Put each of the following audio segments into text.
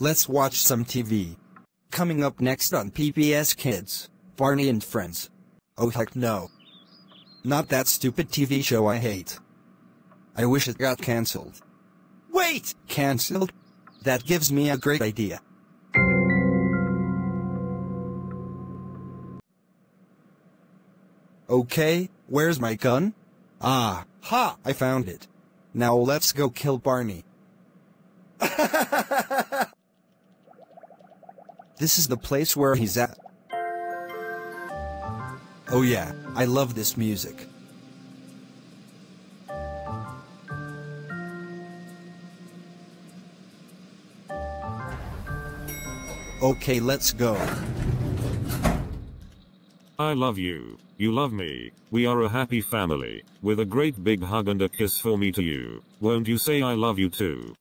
Let's watch some TV. Coming up next on PBS Kids, Barney and Friends. Oh heck no. Not that stupid TV show I hate. I wish it got cancelled. Wait! Cancelled? That gives me a great idea. Okay, where's my gun? Ah, ha! I found it. Now let's go kill Barney. this is the place where he's at. Oh yeah, I love this music. Okay, let's go. I love you. You love me. We are a happy family. With a great big hug and a kiss for me to you. Won't you say I love you too?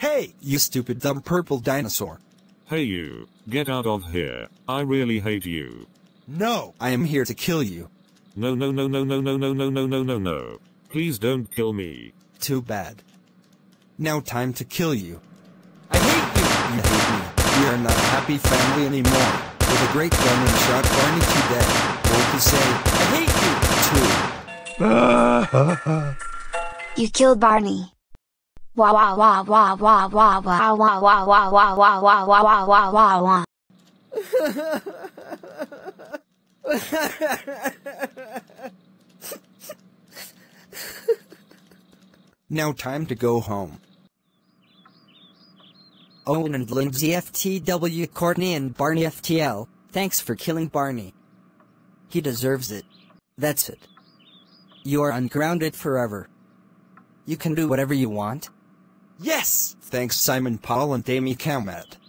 Hey, you stupid dumb purple dinosaur. Hey you. Get out of here. I really hate you. No, I am here to kill you. No no no no no no no no no no no no. Please don't kill me. Too bad. Now time to kill you. I hate you! You hate me. We are not a happy family anymore. With a great gun and shot Barney to death. Won't you say, I hate you! Too. you killed Barney. Wah wah wah wah wah wah wah wah wah wah wah wah wah wah wah wah wah Now time to go home. Owen and Lindsay FTW Courtney and Barney FTL, thanks for killing Barney. He deserves it. That's it. You are ungrounded forever. You can do whatever you want. Yes! Thanks Simon Paul and Amy Kamat.